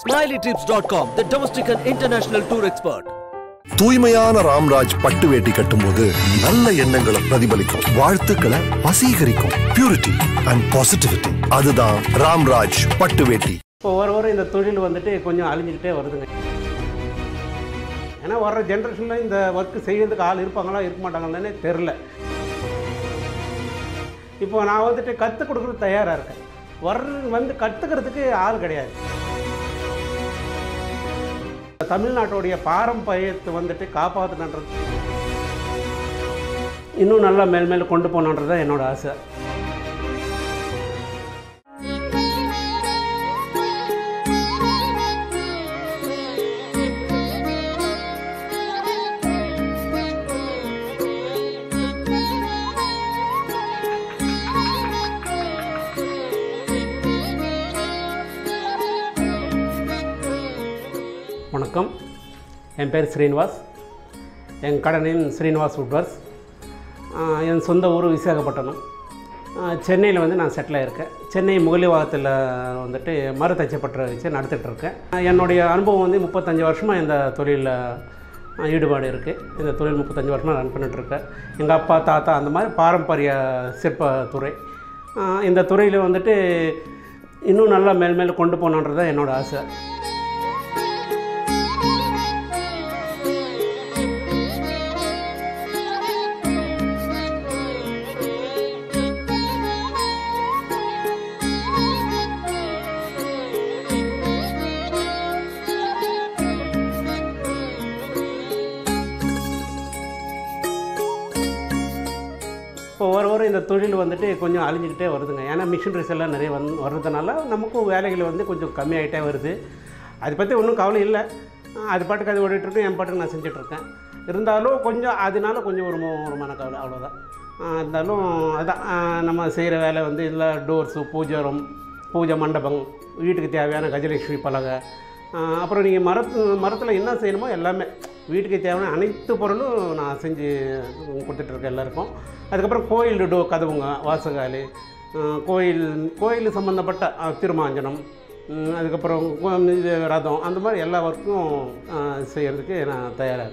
SmileyTrips.com, the domestic and international tour expert. தூய்மையான ராம்ராஜ் பட்டு வேட்டி கட்டும்போது நல்ல எண்ணங்களை பிரதிபலிக்கும் வாழ்த்துக்களை வசீகரிக்கும். பியூரிட்டி அண்ட் பாசிட்டிவிட்டி அதுதான் ராம்ராஜ் பட்டு வேட்டி. இப்போ வர வர இந்த தொழில் வந்துட்டு கொஞ்சம் அழிஞ்சிக்கிட்டே வருதுங்க. ஏன்னா வர்ற ஜென்ரேஷனில் இந்த ஒர்க் செய்யறதுக்கு ஆள் இருப்பாங்களா இருக்க மாட்டாங்களான்னே தெரில இப்போ நான் வந்துட்டு கற்றுக் கொடுக்குறது தயாராக இருக்கேன். வர்ற வந்து கற்றுக்கிறதுக்கு ஆள் கிடையாது. தமிழ்நாட்டுடைய பாரம்பரியத்தை வந்துட்டு காப்பாற்றணுன்றது இன்னும் நல்லா மேல் மேல் கொண்டு போகணுன்றது தான் என்னோட ஆசை. வணக்கம். என் பேர் ஸ்ரீனிவாஸ். என் கடனின் ஸ்ரீனிவாஸ் உட்வர்ஸ். என் சொந்த ஊர் விசாகப்பட்டினம். சென்னையில் வந்து நான் செட்டில் இருக்கேன் சென்னை முகலிவாகத்தில் வந்துட்டு மறுதச்சப்பட்டு வச்சு நடத்திட்டுருக்கேன் என்னுடைய அனுபவம் வந்து முப்பத்தஞ்சு வருஷமாக இந்த தொழிலில் ஈடுபாடு இருக்குது இந்த தொழில் முப்பத்தஞ்சு வருஷமாக ரன் பண்ணிகிட்ருக்கேன் எங்கள் அப்பா தாத்தா அந்த மாதிரி பாரம்பரிய சிற்பத்துறை இந்த துறையில் வந்துட்டு இன்னும் நல்லா மேல் மேல் கொண்டு போகணுன்றது தான் என்னோடய ஆசை. இப்போ வர வர இந்த தொழில் வந்துட்டு கொஞ்சம் அழிஞ்சிக்கிட்டே வருதுங்க. ஏன்னா மிஷினரிஸ் எல்லாம் நிறைய வந் வர்றதுனால நமக்கும் வேலைகள் வந்து கொஞ்சம் கம்மியாகிட்டே வருது. அதை பற்றி ஒன்றும் கவலை இல்லை. அது பாட்டுக்கு அது ஓடிட்டுருக்கு என் பாட்டுக்கு நான் செஞ்சிட்ருக்கேன் இருந்தாலும் கொஞ்சம் அதனால கொஞ்சம் ஒரு மு- ஒரு மனக்கவலை அவ்வளோதான் இருந்தாலும் அதான் நம்ம செய்கிற வேலை வந்து இதில் டோர்ஸு பூஜை ரூம் பூஜை மண்டபம் வீட்டுக்கு தேவையான கஜலட்சுமி பலகை அப்புறம் நீங்கள் மரத்து மரத்தில் என்ன செய்யணுமோ எல்லாமே வீட்டுக்கு தேவையான அனைத்து பொருளும் நான் செஞ்சு கொடுத்துட்ருக்கேன் எல்லாருக்கும். அதுக்கப்புறம் கோயில் டோ கதவுங்க வாசகாலி கோயில் கோயில் சம்மந்தப்பட்ட திருமாஞ்சனம் அதுக்கப்புறம் இது ரதம் அந்த மாதிரி எல்லா ஒர்க்கும் செய்கிறதுக்கு நான் தயாராக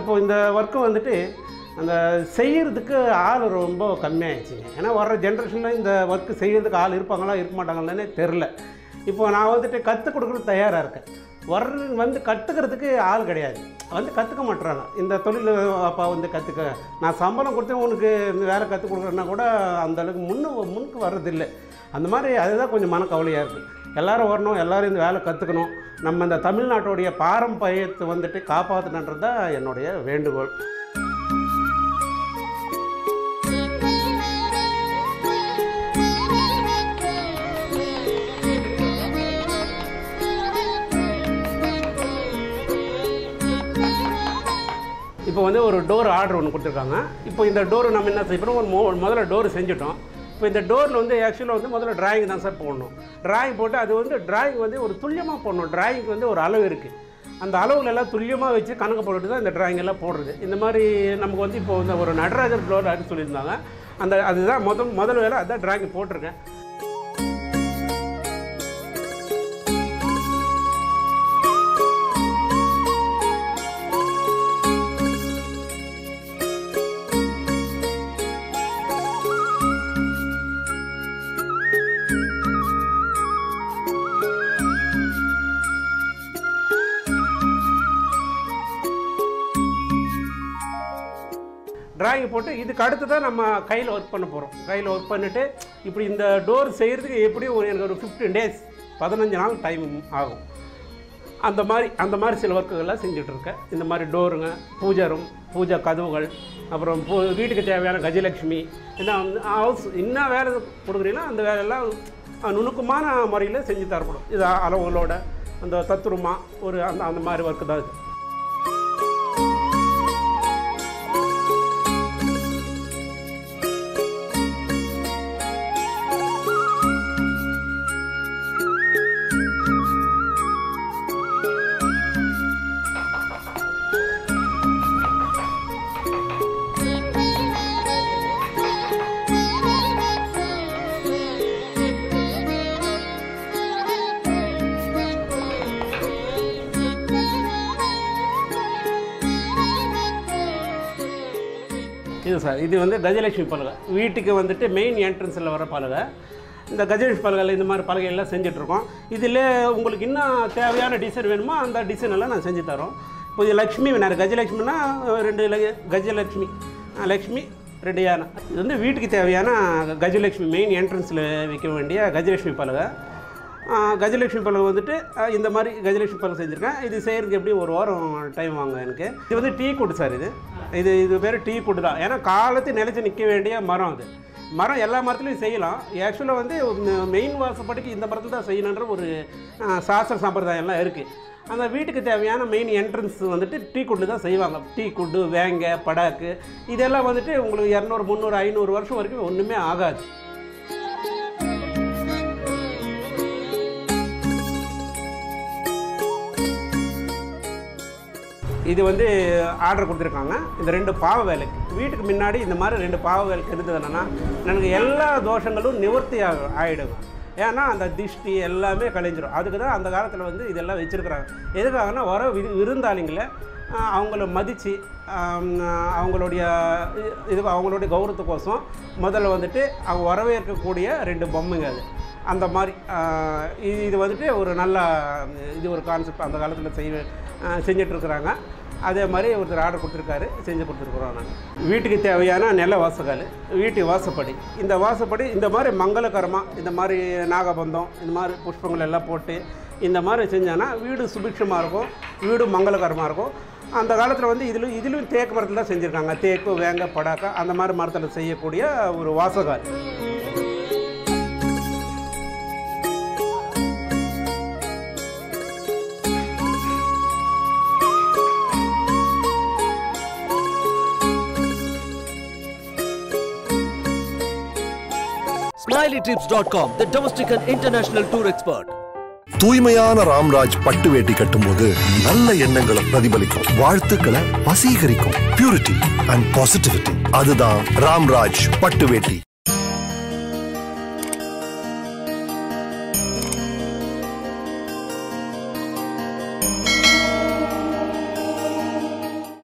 இப்போ இந்த ஒர்க்கு வந்துட்டு அந்த செய்கிறதுக்கு ஆள் ரொம்ப கம்மியாகிடுச்சிங்க ஏன்னா வர்ற ஜென்ரேஷனில் இந்த ஒர்க்கு செய்கிறதுக்கு ஆள் இருப்பாங்களா இருக்க மாட்டாங்களான்னே தெரில இப்போ நான் வந்துட்டு கற்றுக் கொடுக்குறது தயாராக இருக்கேன். வர்ற வந்து கற்றுக்கிறதுக்கு ஆள் கிடையாது. வந்து கற்றுக்க மாட்டேறாங்க இந்த தொழில் அப்பா வந்து கற்றுக்க நான் சம்பளம் கொடுத்து உனக்கு வேலை கற்றுக் கொடுக்குறேன்னா கூட அந்தளவுக்கு முன்னு முன்னுக்கு வர்றதில்லை. அந்த மாதிரி அதுதான் கொஞ்சம் மனக்கவலையாக இருக்குது எல்லாரும் வரணும் எல்லாரும் இந்த வேலை கற்றுக்கணும் நம்ம இந்த தமிழ்நாட்டுடைய பாரம்பரியத்தை வந்துட்டு காப்பாற்றணுன்றது தான் என்னுடைய வேண்டுகோள். இப்போ வந்து ஒரு டோர் ஆர்டர் ஒன்று கொடுத்துருக்காங்க. இப்போ இந்த டோர் நம்ம என்ன செய்ய ஒரு மோ முதல்ல டோர் செஞ்சுட்டோம். இப்போ இந்த டோரில் வந்து ஆக்சுவலாக வந்து முதல்ல டிராயிங் தான் சார் போடணும். டிராயிங் போட்டு அது வந்து டிராயிங் வந்து ஒரு துல்லியமாக போடணும். டிராயிங்க்கு வந்து ஒரு அளவு இருக்குது அந்த அளவுல எல்லாம் துல்லியமாக வச்சு கணக்கு போட்டுட்டு தான் இந்த டிராயிங் எல்லாம் போடுறது. இந்த மாதிரி நமக்கு வந்து இப்போ வந்து ஒரு நடராஜர் டோர் அப்படின்னு சொல்லியிருந்தாங்க. அந்த அதுதான் முதல் முதல் வேலை அதான் டிராயிங் போட்டிருக்கேன். டிராயிங் போட்டு இதுக்கு அடுத்து தான் நம்ம கையில் ஒர்க் பண்ண போகிறோம் கையில் ஒர்க் பண்ணிவிட்டு இப்படி இந்த டோர் செய்கிறதுக்கு எப்படியும் ஒரு எனக்கு ஒரு ஃபிஃப்டீன் டேஸ் பதினஞ்சு நாள் டைம் ஆகும். அந்த மாதிரி அந்த மாதிரி சில ஒர்க்குகள்லாம் செஞ்சுட்டு இருக்கேன். இந்த மாதிரி டோருங்க பூஜை ரூம் பூஜை கதவுகள் அப்புறம் பூ வீட்டுக்கு தேவையான கஜலட்சுமி என்ன வந்து ஹவுஸ் என்ன வேலை கொடுக்குறீங்களோ அந்த வேலையெல்லாம் நுணுக்கமான முறையில் செஞ்சு தரப்படும். இது அளவுகளோட அந்த தத்துருமா ஒரு அந்த அந்த மாதிரி ஒர்க்கு தான் இது. இது சார் இது வந்து கஜலட்சுமி பலகை. வீட்டுக்கு வந்துட்டு மெயின் என்ட்ரன்ஸில் வர பலகை. இந்த கஜலட்சுமி பலகையில் இந்த மாதிரி பலகையெல்லாம் செஞ்சிட்ருக்கோம். இதில் உங்களுக்கு இன்னும் தேவையான டிசைன் வேணுமோ அந்த டிசைன் எல்லாம் நான் செஞ்சு தரோம். இப்போ இது லக்ஷ்மி விநாயகர். கஜலட்சுமினா ரெண்டு கஜலட்சுமி லக்ஷ்மி ரெண்டு யானை. இது வந்து வீட்டுக்கு தேவையான கஜலட்சுமி மெயின் என்ட்ரன்ஸில் வைக்க வேண்டிய கஜலட்சுமி பலகை. கஜலட்சுமி பழம் வந்துட்டு இந்த மாதிரி கஜலட்சுமி பழம் செஞ்சுருக்கேன். இது செய்கிறதுக்கு எப்படி ஒரு வாரம் டைம் வாங்க எனக்கு. இது வந்து டீ கொடு சார் இது. இது இது பேர் டீ கொடு தான். ஏன்னா காலத்து நிலச்சி நிற்க வேண்டிய மரம் அது. மரம் எல்லா மரத்துலையும் செய்யலாம். ஆக்சுவலாக வந்து மெயின் வாசப்படிக்கு இந்த மரத்தில் தான் செய்யணுன்ற ஒரு சாஸ்திர சம்பிரதாயம்லாம் இருக்குது அந்த வீட்டுக்கு தேவையான மெயின் என்ட்ரன்ஸ் வந்துட்டு டீ குண்டு தான் செய்வாங்க. டீ குண்டு வேங்க படாக்கு இதெல்லாம் வந்துட்டு உங்களுக்கு இரநூறு முந்நூறு ஐநூறு வருஷம் வரைக்கும் ஒன்றுமே ஆகாது. இது வந்து ஆர்டர் கொடுத்துருக்காங்க. இந்த ரெண்டு பாவ வேலைக்கு. வீட்டுக்கு முன்னாடி இந்த மாதிரி ரெண்டு பாவ வேலைக்கு இருந்ததுன்னா எனக்கு எல்லா தோஷங்களும் நிவர்த்தி ஆக- ஏன்னா அந்த திஷ்டி எல்லாமே கழிஞ்சிடும் அதுக்கு தான் அந்த காலத்தில் வந்து இதெல்லாம் வச்சுருக்குறாங்க. எதுக்காகனா வர வி விருந்தாளிங்களை அவங்கள மதித்து அவங்களுடைய இது அவங்களுடைய கௌரவத்துக்கோசம் முதல்ல வந்துட்டு அவங்க வரவேற்கக்கூடிய ரெண்டு பொம்மைங்க அது. அந்த மாதிரி இது இது வந்துட்டு ஒரு நல்ல இது ஒரு கான்செப்ட் அந்த காலத்தில் செய் செஞ்சிட்ருக்குறாங்க. அதே மாதிரி ஒருத்தர் ஆர்டர் கொடுத்துருக்காரு செஞ்சு கொடுத்துருக்குறோம் நாங்கள் வீட்டுக்கு தேவையான நில வாசகால் வீட்டு வாசப்படி. இந்த வாசப்படி இந்த மாதிரி மங்களகரமாக இந்த மாதிரி நாகபந்தம் இந்த மாதிரி புஷ்பங்கள் எல்லாம் போட்டு இந்த மாதிரி செஞ்சோன்னா வீடு சுபிக்ஷமாக இருக்கும் வீடு மங்களகரமாக இருக்கும். அந்த காலத்தில் வந்து இதிலும் இதிலும் தேக்கு மரத்தில் தான் செஞ்சுருக்காங்க. தேக்கு வேங்க படாக்கா அந்த மாதிரி மரத்தில் செய்யக்கூடிய ஒரு வாசகால் SmileyTrips.com, the domestic and international tour expert. தூய்மையான ராம்ராஜ் பட்டு வேட்டி கட்டும்போது நல்ல எண்ணங்களை பிரதிபலிக்கும் வாழ்த்துக்களை வசீகரிக்கும். பியூரிட்டி அண்ட் பாசிட்டிவிட்டி அதுதான் ராம்ராஜ் பட்டு வேட்டி.